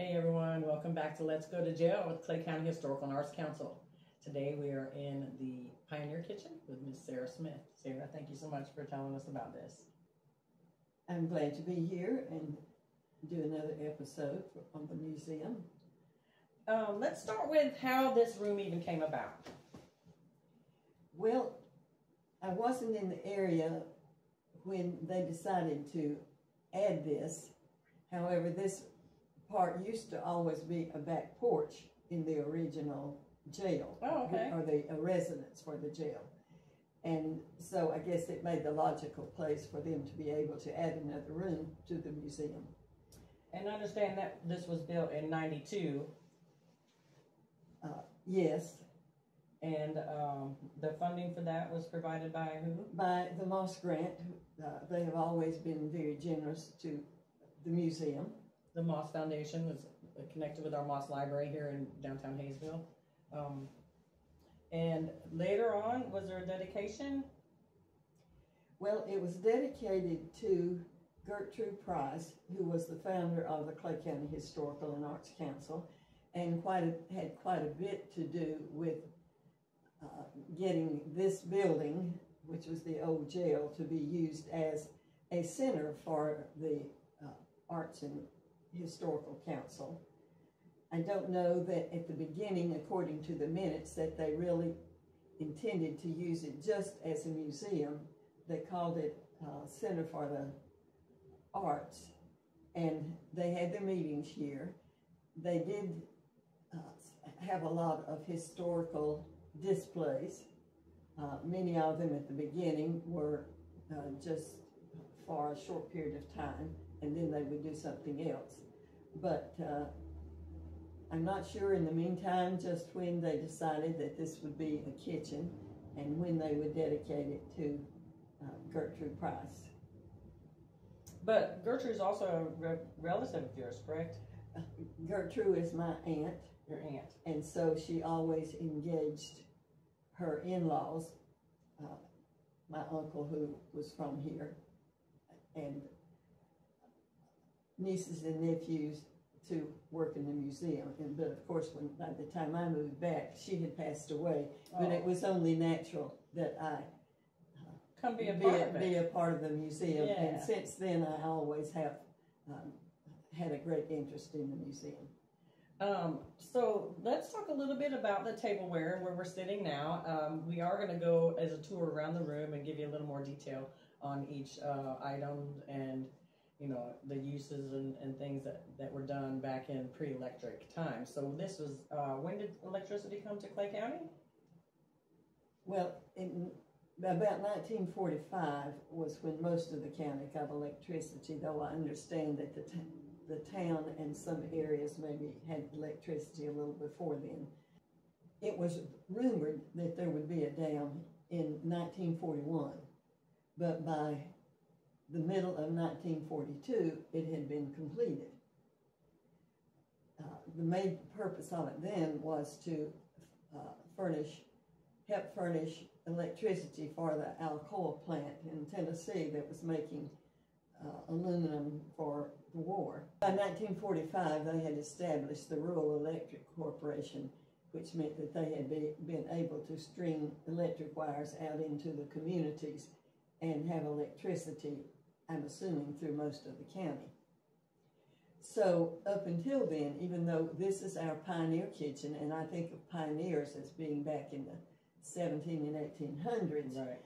Hey everyone, welcome back to Let's Go to Jail with Clay County Historical and Arts Council. Today we are in the Pioneer Kitchen with Miss Sara Smith. Sara, thank you so much for telling us about this. I'm glad to be here and do another episode on the museum. Um, let's start with how this room even came about. Well, I wasn't in the area when they decided to add this. However, this part used to always be a back porch in the original jail. Oh, okay. Or the a residence for the jail. And so I guess it made the logical place for them to be able to add another room to the museum. And understand that this was built in 92. Uh, yes, And um, the funding for that was provided by who? by the Moss Grant, uh, they have always been very generous to the museum. The Moss Foundation was connected with our Moss Library here in downtown Hayesville. Um, and later on, was there a dedication? Well, it was dedicated to Gertrude Price, who was the founder of the Clay County Historical and Arts Council, and quite a, had quite a bit to do with uh, getting this building, which was the old jail, to be used as a center for the uh, Arts and Historical Council. I don't know that at the beginning, according to the minutes, that they really intended to use it just as a museum. They called it uh, Center for the Arts, and they had their meetings here. They did uh, have a lot of historical displays. Uh, many of them at the beginning were uh, just for a short period of time, and then they would do something else. But uh, I'm not sure in the meantime just when they decided that this would be a kitchen and when they would dedicate it to uh, Gertrude Price. But Gertrude is also a re- relative of yours, correct? Gertrude is my aunt, Your aunt. and so she always engaged her in-laws, uh, my uncle who was from here, and nieces and nephews to work in the museum. And but of course, when by the time I moved back, she had passed away. But it Oh. was only natural that I Come be a be, part a, of be a part of the museum. Yeah. And since then, I always have um, had a great interest in the museum. Um, so let's talk a little bit about the tableware and where we're sitting now. Um, we are going to go as a tour around the room and give you a little more detail on each uh, item and you know the uses and, and things that, that were done back in pre-electric times. So this was uh, when did electricity come to Clay County? Well, in about 1945 was when most of the county got electricity, though I understand that the, the town and some areas maybe had electricity a little before then. It was rumored that there would be a dam in 1941, but by the middle of 1942, it had been completed. Uh, the main purpose of it then was to uh, furnish, help furnish electricity for the Alcoa plant in Tennessee that was making uh, aluminum for the war. By 1945, they had established the Rural Electric Corporation, which meant that they had be, been able to string electric wires out into the communities and have electricity, I'm assuming, through most of the county. So up until then, even though this is our pioneer kitchen, and I think of pioneers as being back in the 17 and 1800s, Right.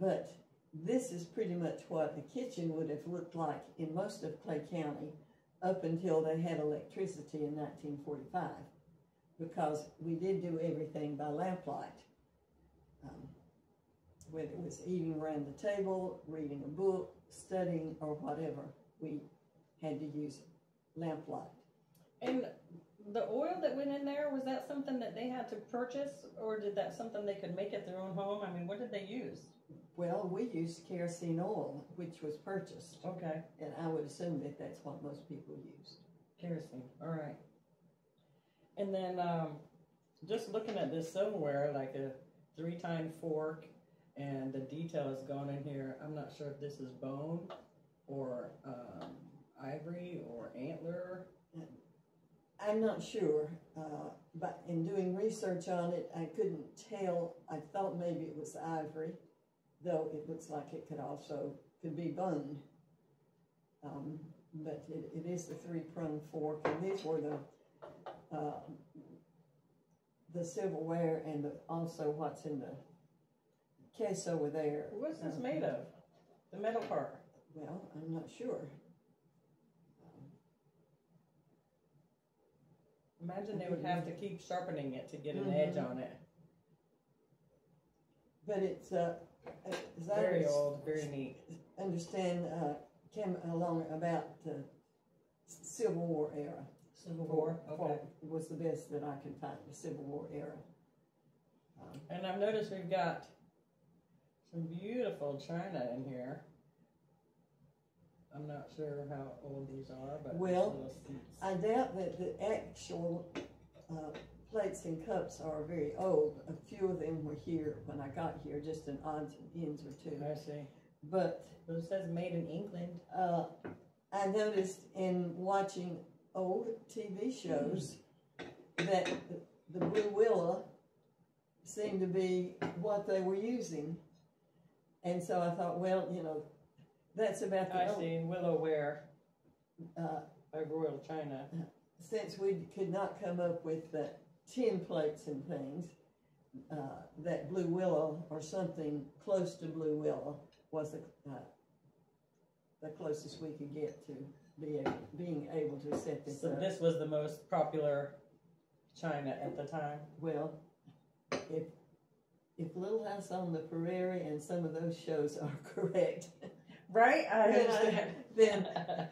but this is pretty much what a kitchen would have looked like in most of Clay County up until they had electricity in 1945, because we did do everything by lamplight. Um, whether it was eating around the table, reading a book, studying, or whatever, we had to use lamplight. And the oil that went in there was that something that they had to purchase, or did that something they could make at their own home? I mean, what did they use? Well, we used kerosene oil, which was purchased, Okay. and I would assume that that's what most people used. Kerosene. All right. And then um, just looking at this silverware, like a three-tine fork, and the detail is gone in here. I'm not sure if this is bone or um, ivory or antler. I'm not sure, uh, but in doing research on it, I couldn't tell. I thought maybe it was ivory, though it looks like it could also could be bone. Um, but it, it is the three prong fork, and these were the uh, the silverware and the, also what's in the case over there. What's this Uh, made of? The metal part. Well, I'm not sure. Imagine they would have to keep sharpening it to get an Mhm. edge on it. But it's uh, as Very was- old, very neat. understand uh, came along about the Civil War era. Civil War. Okay. was the best that I can find. The Civil War era. Um, And I've noticed we've got some beautiful china in here. I'm not sure how old these are, but Well. I doubt that the actual uh, plates and cups are very old. A few of them were here when I got here, just an odds and ends or two. I see. But But it says made in England. uh, I noticed in watching old TV shows that the, the blue willow seemed to be what they were using. And so I thought, well, you know, that's about the I only, see willow ware uh, by Royal China. since we could not come up with the tin plates and things, uh, that blue willow or something close to blue willow was the, uh, the closest we could get to be able, being able to set this So up. this was the most popular china at the time. Well, if if Little House on the Prairie and some of those shows are correct, Right? I Then I- then uh,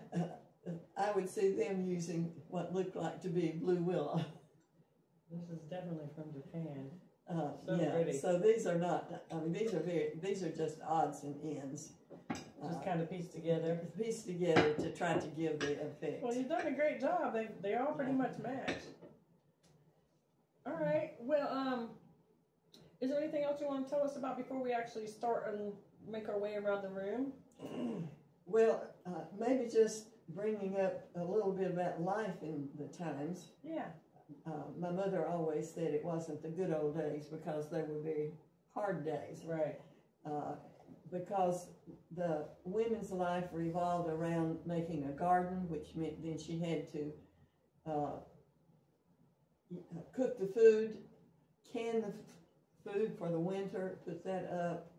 I would see them using what looked like to be blue willow. this is definitely from Japan. Uh, So yeah, pretty. so these are not. I mean, these are very. These are just odds and ends. Just Uh, kind of pieced together. pieced together to try to give the effect. Well, you've done a great job. They they all pretty much match. All right. Well, um, is there anything else you want to tell us about before we actually start and make our way around the room? Well, uh, maybe just bringing up a little bit about life in the times. Yeah. Uh, my mother always said it wasn't the good old days because they were very hard days. Right. Uh, because the women's life revolved around making a garden, which meant then she had to uh, cook the food, can the food for the winter, put that up,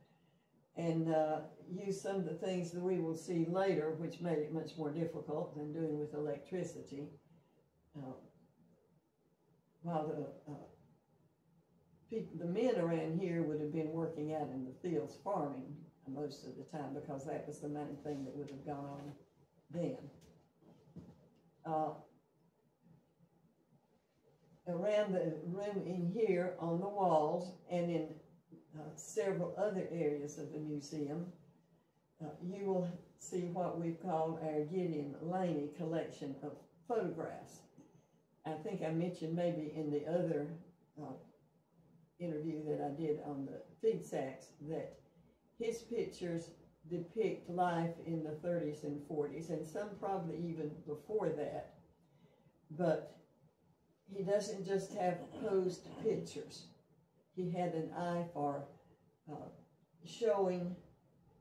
and uh, use some of the things that we will see later, which made it much more difficult than doing with electricity. Uh, while the uh, people, the men around here would have been working out in the fields farming most of the time because that was the main thing that would have gone on then. Around the room in here on the walls and in uh, several other areas of the museum, uh, you will see what we've called our Gideon Laney collection of photographs. I think I mentioned maybe in the other uh, interview that I did on the feed sacks that his pictures depict life in the 30s and 40s, and some probably even before that. But he doesn't just have posed pictures. He had an eye for uh, showing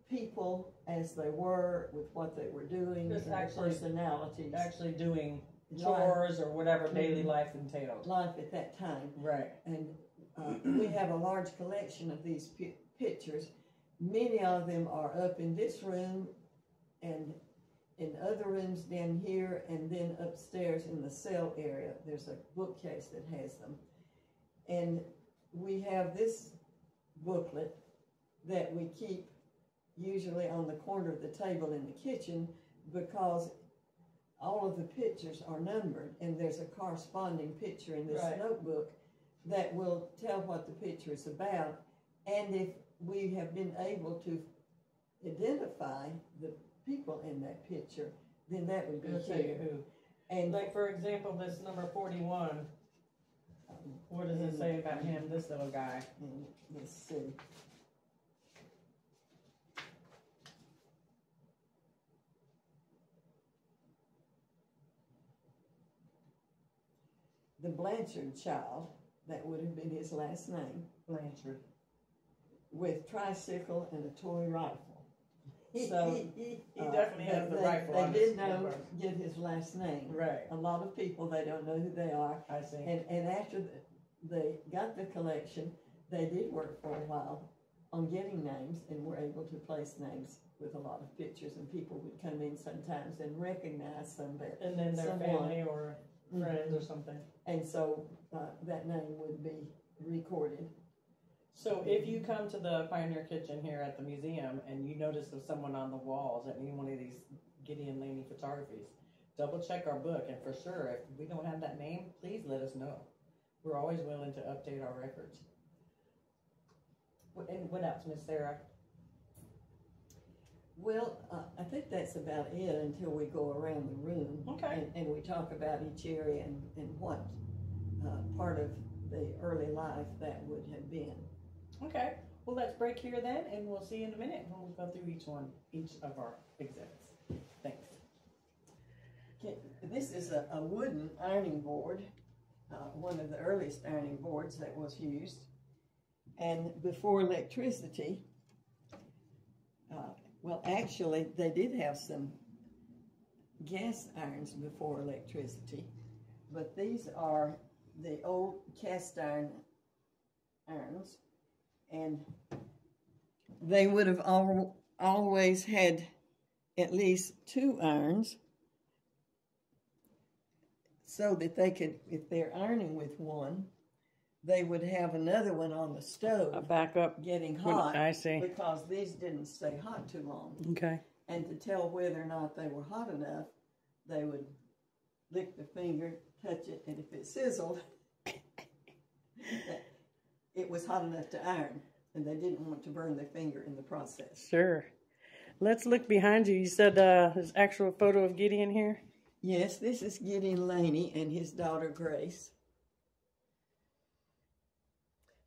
people as they were with what they were doing, Just and their actually- personalities, Actually doing life, chores or whatever daily Mhm. life entailed. life at that time. Right. And uh, we have a large collection of these pi- pictures. Many of them are up in this room and in other rooms down here, and then upstairs in the cell area. There's a bookcase that has them. And we have this booklet that we keep usually on the corner of the table in the kitchen because all of the pictures are numbered, and there's a corresponding picture in this Right. notebook that will tell what the picture is about. And if we have been able to identify the people in that picture, then that would be It'll tell you who. And Like for example, this number forty-one. What does it say about him? This little guy. and let's see. the Blanchard child, that would have been his last name, Blanchard. with tricycle and a toy rifle. So, he, he Uh, definitely has they- the they- rifle They on did not know, get his last name. Right. A lot of people, they don't know who they are. I see. And, and after the, they got the collection, they did work for a while on getting names and were able to place names with a lot of pictures and people would come in sometimes and recognize somebody. And then their someone. family or friends or something. And so, uh, that name would be recorded. So if you come to the Pioneer Kitchen here at the museum and you notice there's someone on the walls at any one of these Gideon Laney photographies, double check our book and for sure, if we don't have that name, please let us know. We're always willing to update our records. What- And what else, Miss Sara? Well, uh, I think that's about it until we go around the room. Okay. And, and we talk about each area and, and what, uh, part of the early life that would have been. Okay, well, let's break here then, and we'll see you in a minute when we go through each one, each of our exhibits. Thanks. Okay, This is a, a wooden ironing board, uh, one of the earliest ironing boards that was used. And before electricity, uh, well, actually, they did have some gas irons before electricity, but these are the old cast iron irons, and they would have al- always had at least two irons so that they could, if they're ironing with one, they would have another one on the stove A backup. getting hot I see. because these didn't stay hot too long. Okay. And to tell whether or not they were hot enough, they would lick the finger, touch it, and if it sizzled, it was hot enough to iron. And they didn't want to burn their finger in the process. Sure. Let's look behind you. You said uh, there's actual photo of Gideon here. Yes, this is Gideon Laney and his daughter Grace.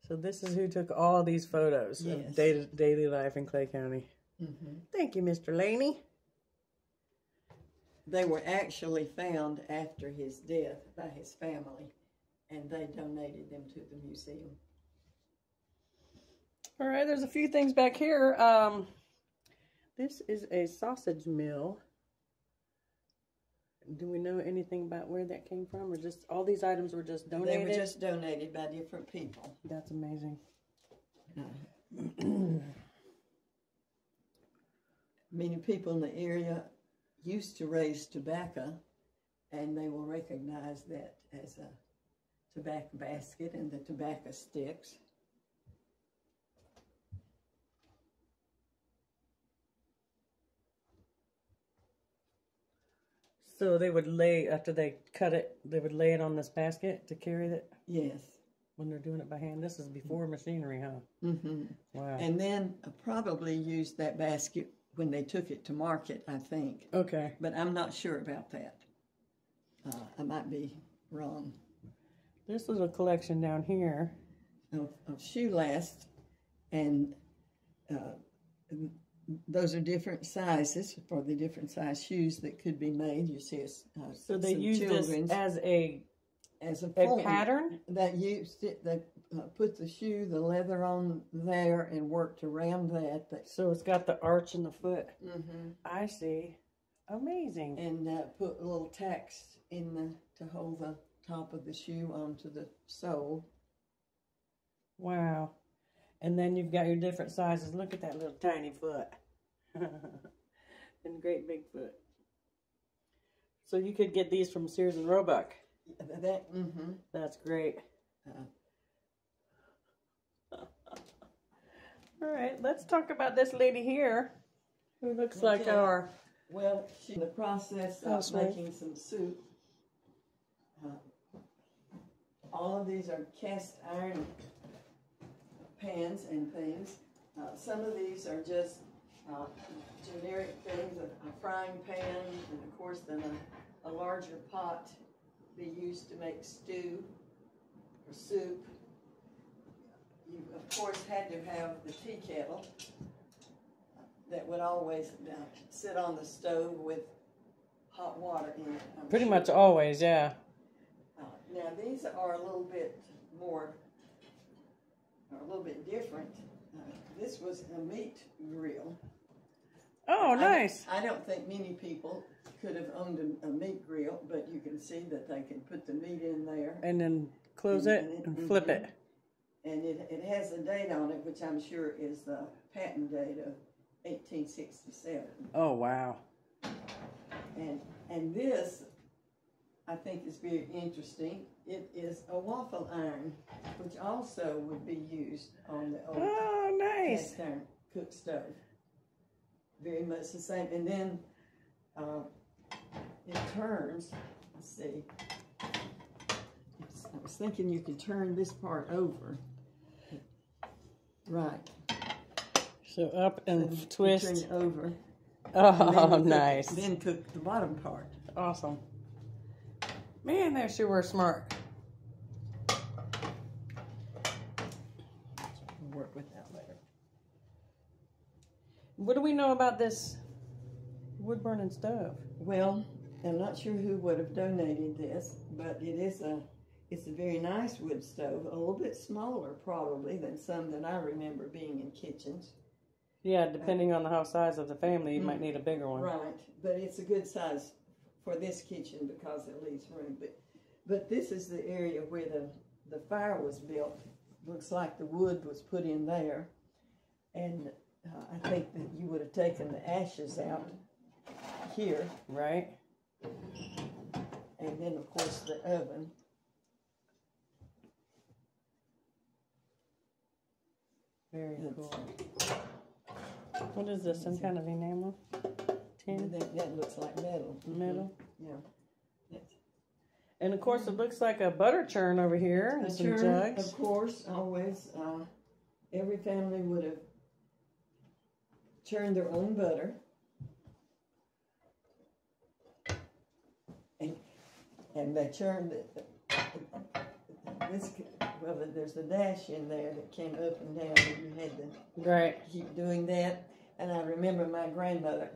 So this is who took all these photos Yes. of day- daily life in Clay County. Mm-hmm. Thank you, Mr. Laney. They were actually found after his death by his family, and they donated them to the museum. All right, there's a few things back here. Um, this is a sausage mill. Do we know anything about where that came from, or just all these items were just donated? They were just donated by different people. That's amazing. Many people in the area used to raise tobacco, and they will recognize that as a tobacco basket and the tobacco sticks. So they would lay after they cut it. They would lay it on this basket to carry it Yes. when they're doing it by hand. This is before machinery, huh? Mm-hmm. Wow. And then probably used that basket when they took it to market, I think. okay. But I'm not sure about that. Uh, I might be wrong. This little collection down here. Of, of shoe lasts, and uh, those are different sizes for the different size shoes that could be made. You see, uh, So they use this as a as a, a pattern. That used it. They uh, put the shoe, the leather on there, and worked around that. that So it's got the arch in the foot. mm-hmm. I see. Amazing. and uh, put little tacks in the to hold the top of the shoe onto the sole. Wow. And then you've got your different sizes. Look at that little tiny foot. and great big foot. So you could get these from Sears and Roebuck. That mm-hmm. That's great. Uh, All right, let's talk about this lady here who looks like our. well, she's in the process of right. making some soup. Uh, all of these are cast iron pans and things. Uh, some of these are just uh, generic things, a, a frying pan, and of course then a, a larger pot be used to make stew or soup. You of course had to have the tea kettle that would always uh, sit on the stove with hot water in it. I'm Pretty sure. much always, yeah. Uh, now these are a little bit more, are a little bit different. Uh, this was a meat grill. Oh, nice. I don't think many people could have owned a, a meat grill, but you can see that they can put the meat in there. And then close And- it and- and flip it. And it, it has a date on it, which I'm sure is the patent date of 1867. Oh, wow. And, and this, I think is very interesting. It is a waffle iron, which also would be used on the old Oh, nice. cast iron cook stove. Very much the same. And then uh, it turns, let's see. I was thinking you could turn this part over. Right. So up and Turn twist. over. Oh, then cook- nice. Then cook the bottom part. Awesome. Man, they sure were smart. We'll work with that later. What do we know about this wood burning stove? Well, I'm not sure who would have donated this, but it is a it's a very nice wood stove, a little bit smaller probably than some that I remember being in kitchens. Yeah, depending on the house size of the family, you might mm-hmm. need a bigger one. Right, but it's a good size for this kitchen because it leaves room. But but this is the area where the the fire was built. Looks like the wood was put in there, and uh, I think that you would have taken the ashes out here, Right? and then of course the oven. Very That's- cool. What is this? Some kind of enamel? I Tin? think that looks like metal. Metal? Yeah. That's- And of course, it looks like a butter churn over here and some churn, jugs. of course, always. Uh, every family would have churned their own butter. And, and they churned it. This, well, there's a dash in there that came up and down, and you had to Right. keep doing that. And I remember my grandmother,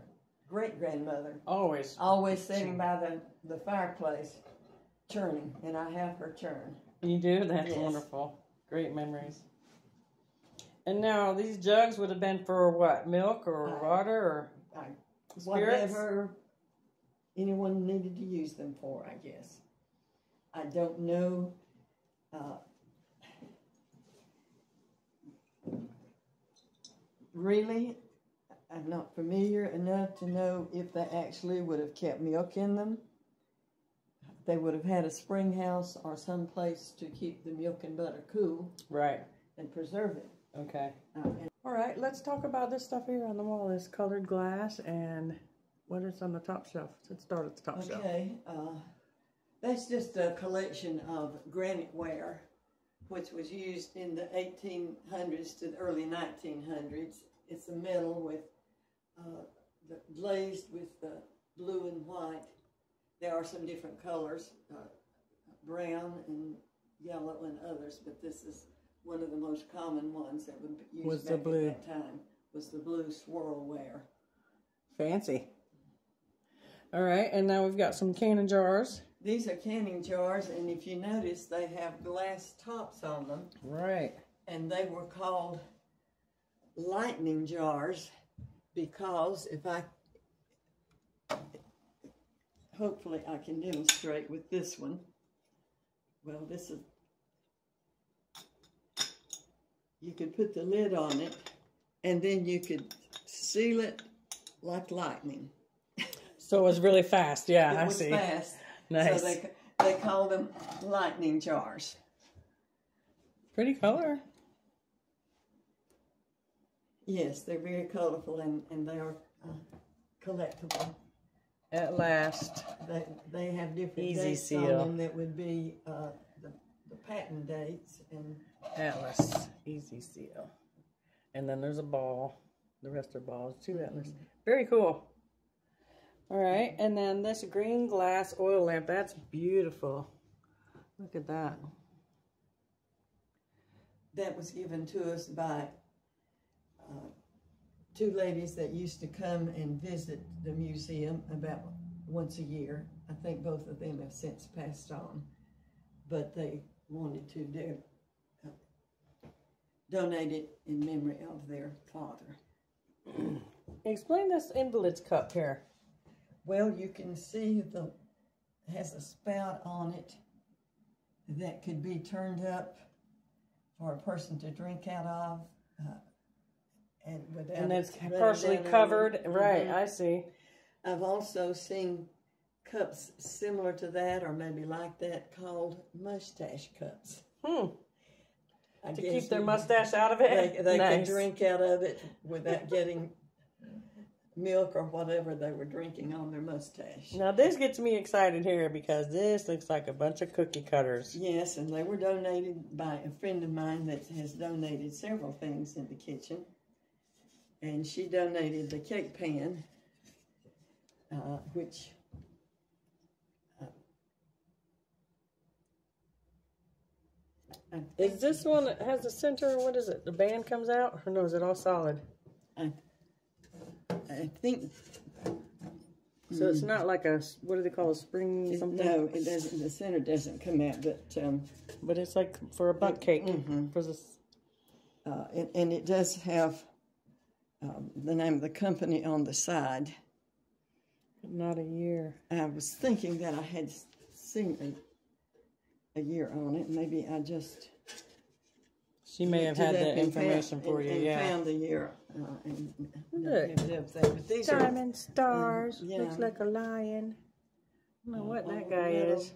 great grandmother, Always. always sitting by the, the fireplace churning, and I have her churn. You do? That's Yes. wonderful. Great memories. And now, these jugs would have been for what? Milk or water or I, spirits? whatever anyone needed to use them for, I guess. I don't know. Uh, really, I'm not familiar enough to know if they actually would have kept milk in them. They would have had a spring house or some place to keep the milk and butter cool Right. and preserve it. Okay. Uh, All right, let's talk about this stuff here on the wall. This colored glass and what is on the top shelf. Let's start at the top shelf. Okay, uh, that's just a collection of granite ware, which was used in the 1800s to the early 1900s. It's a metal with uh, the, glazed with the blue and white. There are some different colors, uh, brown and yellow and others, but this is one of the most common ones that would be used Was the back blue. at that time. Was the blue swirl ware. Fancy. All right, and now we've got some canning jars. These are canning jars, and if you notice, they have glass tops on them, Right. and they were called lightning jars because if I hopefully I can demonstrate with this one. Well, this is you could put the lid on it, and then you could seal it like lightning. So it was really fast. Yeah, it I was see. fast. Nice. So they they call them lightning jars. Pretty color. Yes, they're very colorful and, and they are uh, collectible. Atlas. They they have different Easy dates seal. on them that would be uh, the, patent dates and Atlas. Easy seal. And then there's a ball. The rest are balls. Two Atlas. Very cool. All right, and then this green glass oil lamp. That's beautiful. Look at that. that was given to us by uh, two ladies that used to come and visit the museum about once a year. I think both of them have since passed on. but they wanted to do, uh, donate it in memory of their father. Explain this invalid's cup here. Well, you can see the has a spout on it that could be turned up for a person to drink out of, uh, and And it's partially covered. over. Right, Mhm. I see. I've also seen cups similar to that, or maybe like that, called mustache cups. Hmm. I To keep their mustache out of it. They, they nice. could drink out of it without getting milk or whatever they were drinking on their mustache. Now this gets me excited here because this looks like a bunch of cookie cutters. Yes, and they were donated by a friend of mine that has donated several things in the kitchen. And she donated the cake pan, uh, which uh, I think- Is this one that has a center? What is it? The band comes out, or no? Is it all solid? I, I think So it's not like a what do they call a spring something? no, it doesn't. The center doesn't come out, but um, But it's like for a butt cake Mm -hmm. for this. uh, and, and it does have um, the name of the company on the side. Not a year. I was thinking that I had seen a, a year on it. Maybe I just She may have had that information found- for you. and Yeah. found the year. Uh, and don't Look. have it up there. But these are Diamond stars. yeah. Looks like a lion. I don't know what on that guy middle. is.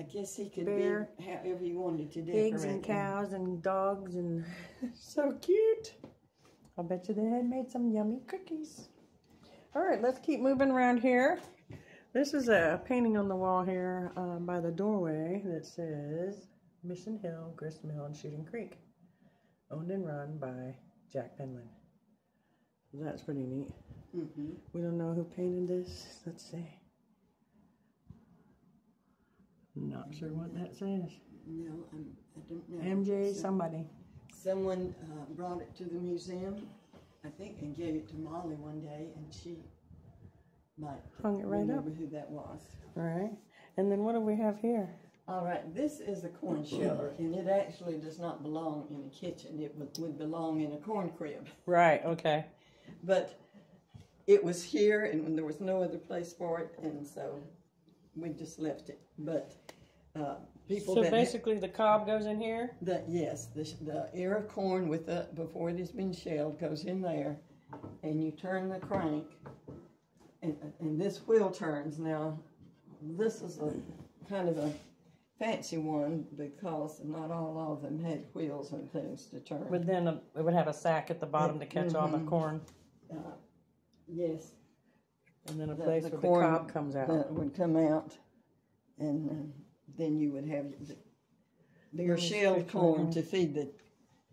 I guess he could Bear. be however you wanted to decorate. Pigs and them. cows and dogs and so cute. I bet you they had made some yummy cookies. All right, let's keep moving around here. This is a painting on the wall here uh, by the doorway that says Mission Hill, Grist Mill, and Shooting Creek. Owned and run by Jack Penland. That's pretty neat. Mhm. We don't know who painted this. Let's see. Not sure what that says. No, I'm, I don't know. MJ So- somebody. Someone uh, brought it to the museum, I think, and gave it to Molly one day, and she might Hung it right up. remember who that was. All right. And then what do we have here? All right, this is a corn sheller, and it actually does not belong in a kitchen. It would, would belong in a corn crib. Right, okay. But it was here, and there was no other place for it, and so we just left it. But uh, people So that basically the cob goes in here? the yes, the the ear of corn with the before it has been shelled goes in there, and you turn the crank, and and this wheel turns. Now, this is a kind of a fancy one because not all of them had wheels and things to turn. But then a, it would have a sack at the bottom to catch all the Mhm. corn. uh, yes, And then a The- place the where corn the cob comes out. that would come out, and uh, then you would have the, your shelled corn to feed the,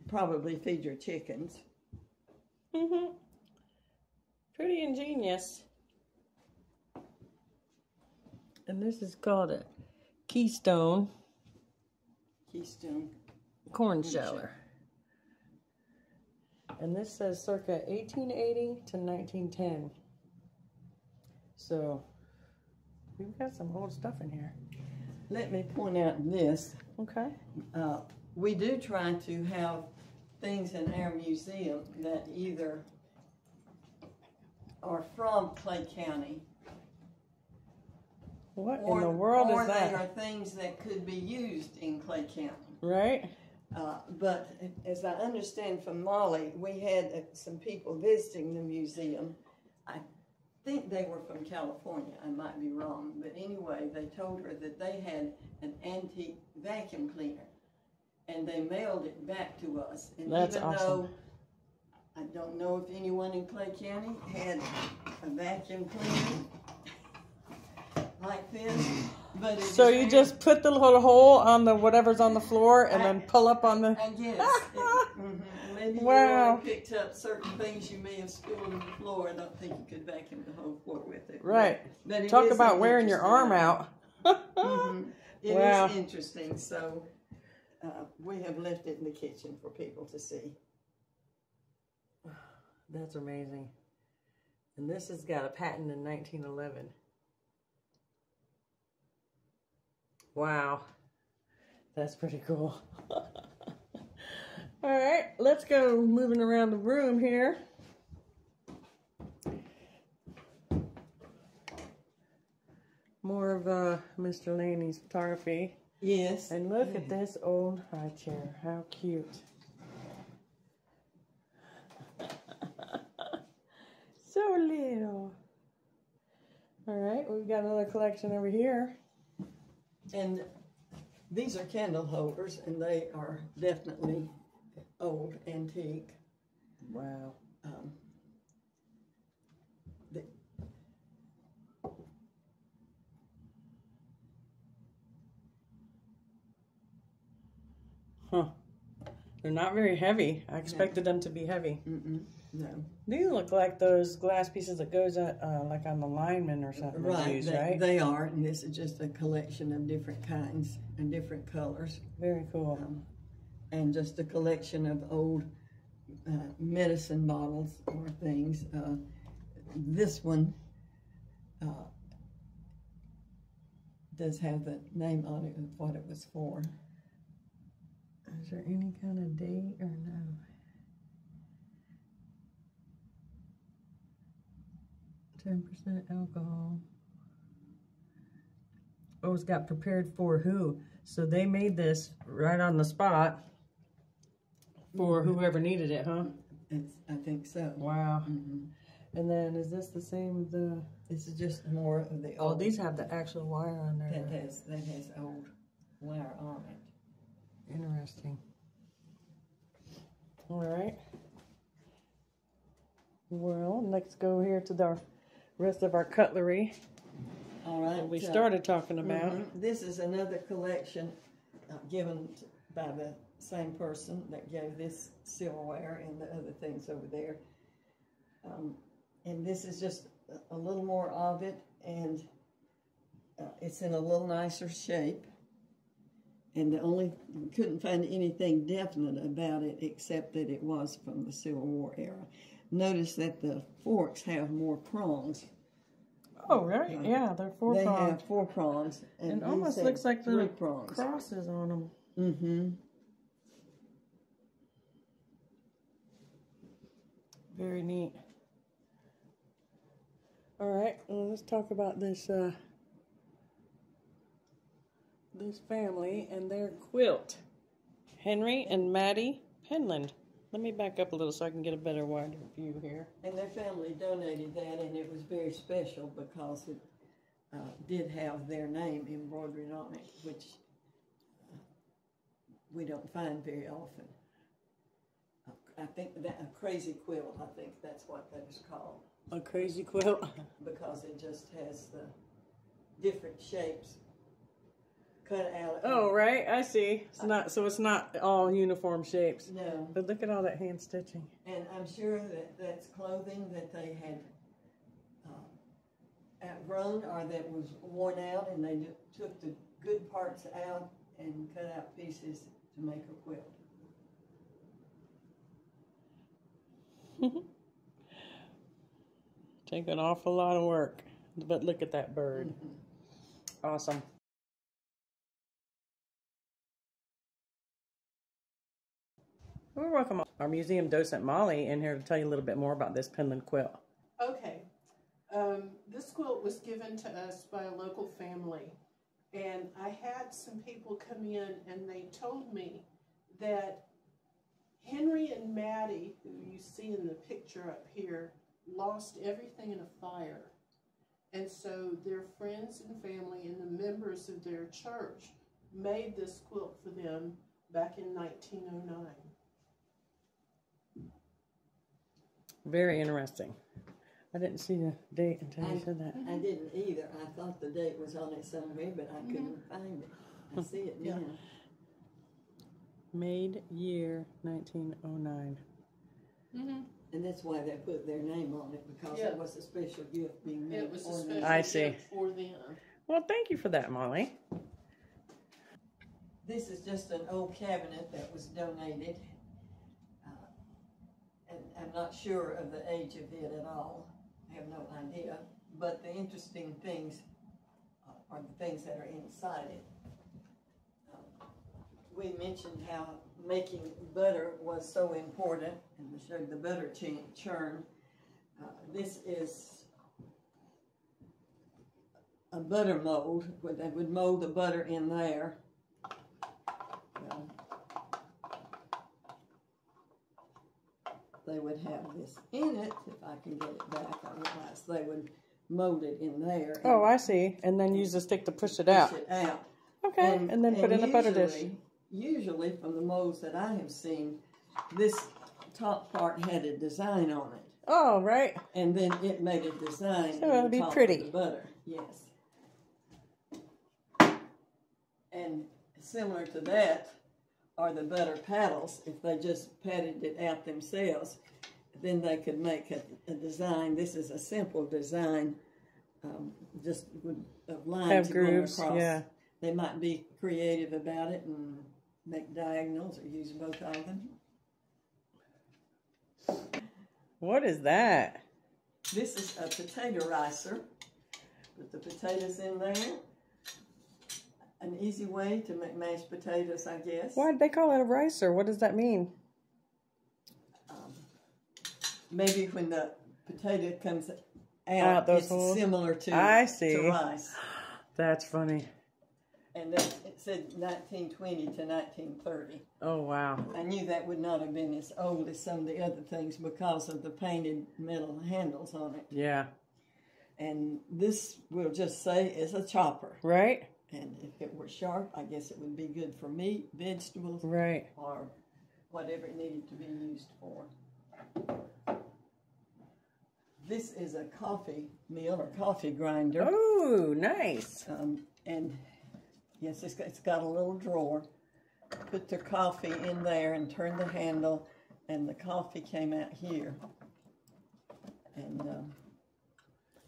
probably feed your chickens. Mm-hmm. Pretty ingenious. And this is called a Keystone Keystone. corn sheller. And this says circa 1880 to 1910. So we've got some old stuff in here. Let me point out this. Okay. Uh, we do try to have things in our museum that either are from Clay County What or, in the world or is they are that? things that could be used in Clay County. Right? Uh, but as I understand from Molly, we had uh, some people visiting the museum. I think they were from California. I might be wrong, but anyway, they told her that they had an antique vacuum cleaner, and they mailed it back to us. And That's even awesome. though I don't know if anyone in Clay County had a vacuum cleaner like this, but it So you just put the little hole on the whatever's on the floor and then pull up on the. I guess. It, mhm. Maybe you Wow. only picked up certain things you may have spilled on the floor. I don't think you could vacuum the whole floor with it. Right. But it Talk is about wearing your arm interesting- out. Mhm. It is Wow. interesting. So uh, we have left it in the kitchen for people to see. That's amazing. And this has got a patent in 1911. Wow. That's pretty cool. All right, let's go moving around the room here. More of uh, Mr. Laney's photography. Yes. And look at this old high chair. How cute. so little. All right, we've got another collection over here. And these are candle holders, and they are definitely old, antique. Wow. Um, the, Huh. They're not very heavy. I expected them to be heavy. mm-mm, no. These look like those glass pieces that goes at, uh, like on the lineman or something. Right, use, they, right? they are, and this is just a collection of different kinds and different colors, Very cool. um, and just a collection of old uh, medicine bottles or things. Uh, this one uh, does have the name on it of what it was for. Is there any kind of date or no? Ten percent alcohol. Oh, it's got prepared for who? So they made this right on the spot for whoever needed it, huh? It's, I think so. Wow. Mhm. And then is this the same? The This is just more of the oh, old. these have the actual wire on there. that has that has old wire on it. Interesting. All right. Well, let's go here to the rest of our cutlery All right. that we so- started talking about. Mhm. This is another collection uh, given by the same person that gave this silverware and the other things over there. Um, and this is just a, a little more of it, and uh, it's in a little nicer shape. And the only couldn't find anything definite about it except that it was from the Civil War era. Notice that the forks have more prongs. Oh, right. Yeah, they're four they pronged. have four prongs, and these almost looks like little prongs. crosses on them. Mm-hmm. Very neat. All right, well, let's talk about this uh, this family and their quilt. Henry and Maddie Penland. Let me back up a little so I can get a better wider view here. And their family donated that, and it was very special because it uh, did have their name embroidered on it, which uh, we don't find very often. I think that a crazy quilt. I think that's what that is called A crazy quilt. because it just has the different shapes cut out. Oh, right. I see. It's not so it's not all uniform shapes. No, But look at all that hand stitching. and I'm sure that that's clothing that they had uh, outgrown or that was worn out, and they took the good parts out and cut out pieces to make a quilt. Take an awful lot of work. But look at that bird. Awesome. We're welcome our museum docent Molly in here to tell you a little bit more about this Penland quilt. Okay. Um, this quilt was given to us by a local family. And I had some people come in and they told me that Henry and Maddie, who you see in the picture up here, lost everything in a fire. And so their friends and family and the members of their church made this quilt for them back in 1909. Very interesting. I didn't see the date until you I- said that. I didn't either. I thought the date was on it somewhere, but I couldn't find it. I see it Yeah. now. Made year 1909. Mm-hmm. And that's why they put their name on it because Yeah. it was a special gift being made It was a for them. special I see. gift for them. Well, thank you for that, Molly. This is just an old cabinet that was donated. Not sure of the age of it at all. I have no idea. But the interesting things uh, are the things that are inside it. Uh, we mentioned how making butter was so important, and we showed the butter churn. Uh, this is a butter mold, where they would mold the butter in there. They would have this in it, if I can get it back, I they would mold it in there. Oh, I see. And then use the stick to push it push out. it out. Okay. And, then put in a butter dish. usually- from the molds that I have seen, this top part had a design on it, Oh, right. and then it made a design. So it'll be pretty. the butter, yes. And similar to that are the butter paddles. If they just patted it out themselves, then they could make a, a design. This is a simple design, um, just with of lines Have going across yeah. they might be creative about it and make diagonals or use both of them. What is that? This is a potato ricer. Put the potatoes in there. An easy way to make mashed potatoes, I guess. Why'd they call it a ricer? What does that mean? Um, maybe when the potato comes out, Out it's holes? similar to, I see. to rice. That's funny. And it said 1920 to 1930. Oh, wow. I knew that would not have been as old as some of the other things because of the painted metal handles on it. Yeah. And this, we'll just say, is a chopper. Right? And if it were sharp, I guess it would be good for meat, vegetables, Right. or whatever it needed to be used for. This is a coffee mill or coffee grinder. Oh, nice. Um, and yes, it's got, it's got a little drawer. Put the coffee in there and turn the handle, and the coffee came out here. And um,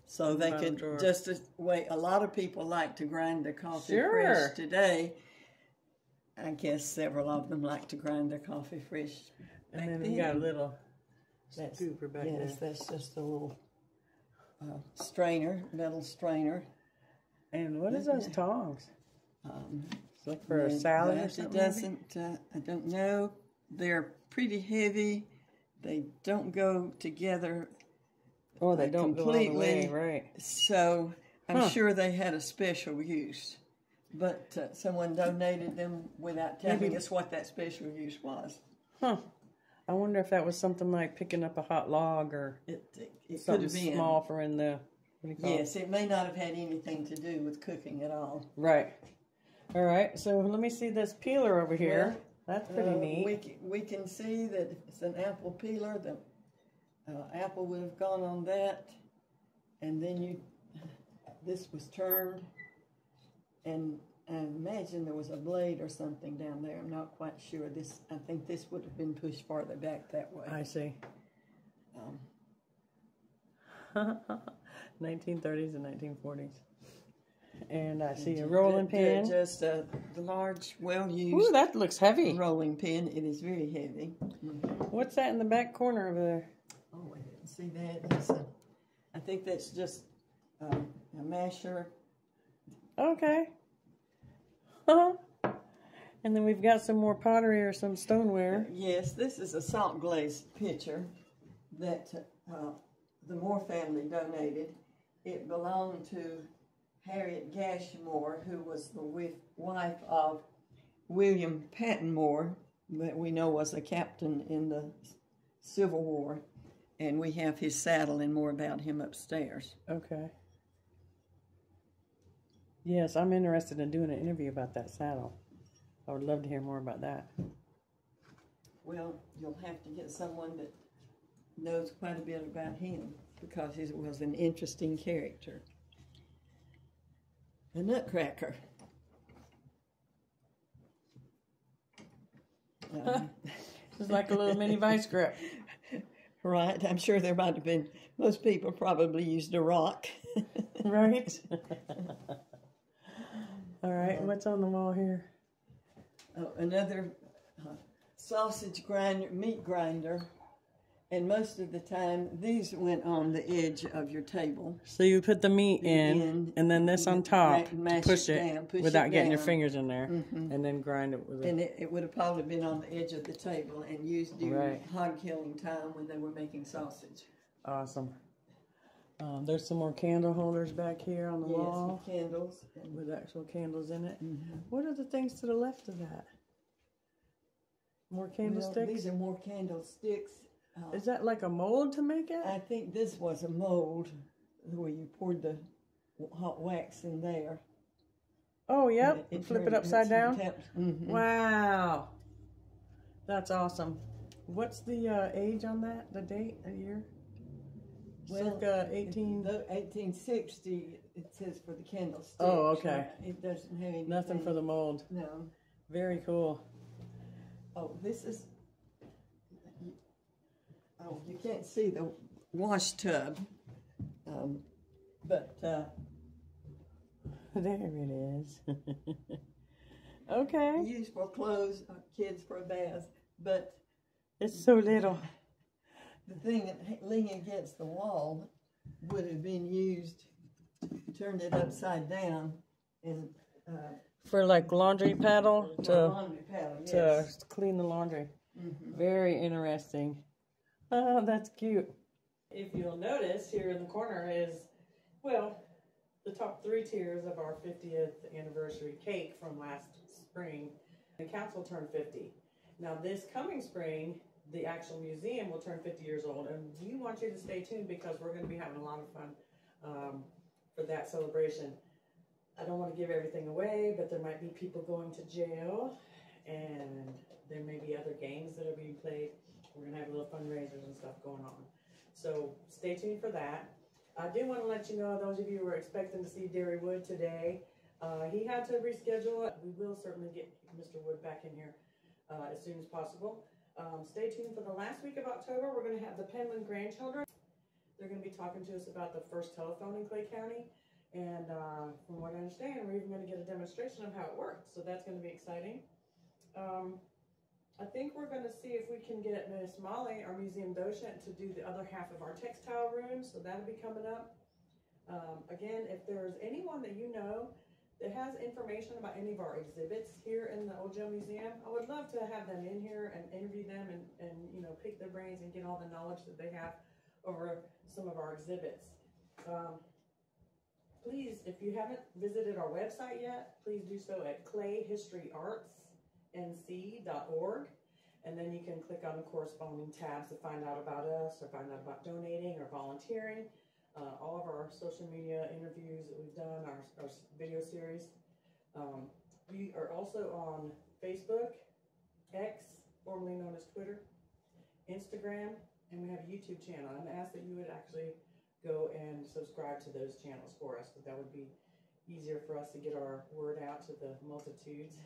so they Bottom could drawer. just as way a lot of people like to grind their coffee Sure. fresh today. I guess several of them like to grind their coffee fresh. And then then. we got a little That's- scooper back yes, there. that's just a little uh, strainer, metal strainer. And what is those tongs? Um, like for a salad or something? It doesn't. Uh, I don't know. They're pretty heavy. They don't go together. Oh, they don't the way, completely. right? So I'm Huh. sure they had a special use. But uh, someone donated them without telling Maybe- us what that special use was. Huh. I wonder if that was something like picking up a hot log or It, it, it could something have been. small for in the. What do you call it? Yes, it may not have had anything to do with cooking at all. Right. All right. So let me see this peeler over here. Well, That's pretty Uh, neat. We, we can see that it's an apple peeler. The uh, apple would have gone on that, and then you, this was turned, and I imagine there was a blade or something down there. I'm not quite sure. This, I think this would have been pushed farther back that way. I see. Um, 1930s and 1940s. And I see a rolling pin. Just a large, well-used. Ooh, that looks heavy. rolling pin. It is very heavy. What's that in the back corner over there? Oh, I didn't see that. That's a, I think that's just um, a masher. Okay. Huh. And then we've got some more pottery or some stoneware. Yes, this is a salt glazed pitcher that uh, the Moore family donated. It belonged to Harriet Gashmore, who was the wife of William Patton Moore, that we know was a captain in the Civil War. And we have his saddle and more about him upstairs. Okay. Yes, I'm interested in doing an interview about that saddle. I would love to hear more about that. Well, you'll have to get someone that knows quite a bit about him because he was an interesting character. A nutcracker. Um, It's like a little mini vice grip. right, I'm sure there might have been, most people probably used a rock. Right? All right, what's on the wall here? Oh, another uh, sausage grinder, meat grinder, And most of the time, these went on the edge of your table. So you put the meat in, and then this on top to push it it, down, push without it getting your fingers in there, Mhm. and then grind it with And it. it, it would have probably been on the edge of the table and used during Right. hog killing time when they were making sausage. Awesome. Um, there's some more candle holders back here on the Yes, wall with candles. With actual candles in it. Mhm. What are the things to the left of that? More well, candlesticks? these are more candlesticks. Uh, Is that like a mold to make it? I think this was a mold where you poured the hot wax in there. oh, yep. Flip it upside down. Mm-hmm. Wow. That's awesome. What's the uh, age on that? The date? A year? Well, Circa 18. The 1860, it says for the candlestick. Oh, okay. It doesn't have anything. Nothing for the mold. No. Very cool. Oh, this is. Oh, you can't see the wash tub. Um, but uh, There it is. okay. used for clothes, uh, kids for a bath, But It's so little. the thing that leaning against the wall would have been used, turned it upside down, and uh, For like laundry paddle to, laundry paddle. to clean the laundry. Mhm. Very interesting. Oh, that's cute. If you'll notice, here in the corner is, well, the top three tiers of our 50th anniversary cake from last spring. The council turned 50. Now, this coming spring, the actual museum will turn 50 years old, and we want you to stay tuned because we're going to be having a lot of fun um, for that celebration. I don't want to give everything away, but there might be people going to jail, and there may be other games that are being played. We're gonna have little fundraisers and stuff going on. So stay tuned for that. I do want to let you know, those of you who are expecting to see Derry Wood today, uh, he had to reschedule it. We will certainly get Mr. Wood back in here uh, as soon as possible. Um, stay tuned for the last week of October. We're gonna have the Penland grandchildren. They're gonna be talking to us about the first telephone in Clay County. And uh, from what I understand, we're even gonna get a demonstration of how it works. So that's gonna be exciting. Um, I think we're gonna see if we can get Miss Molly, our museum docent, to do the other half of our textile room, so that'll be coming up. Um, again, if there's anyone that you know that has information about any of our exhibits here in the Old Jail Museum, I would love to have them in here and interview them and, and, you know, pick their brains and get all the knowledge that they have over some of our exhibits. Um, please, if you haven't visited our website yet, please do so at clayhistoryartsnc.org. And then you can click on the corresponding tabs to find out about us or find out about donating or volunteering. Uh, all of our social media interviews that we've done, our, our video series. Um, we are also on Facebook, X, formerly known as Twitter, Instagram, and we have a YouTube channel. And I ask that you would actually go and subscribe to those channels for us. Because that would be easier for us to get our word out to the multitudes.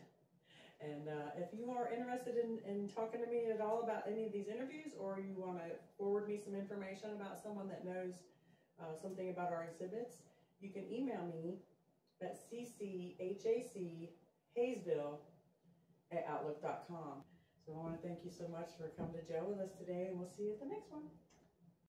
And uh, if you are interested in, in talking to me at all about any of these interviews, or you want to forward me some information about someone that knows uh, something about our exhibits, you can email me at cchachayesville at outlook.com. So I want to thank you so much for coming to jail with us today, and we'll see you at the next one.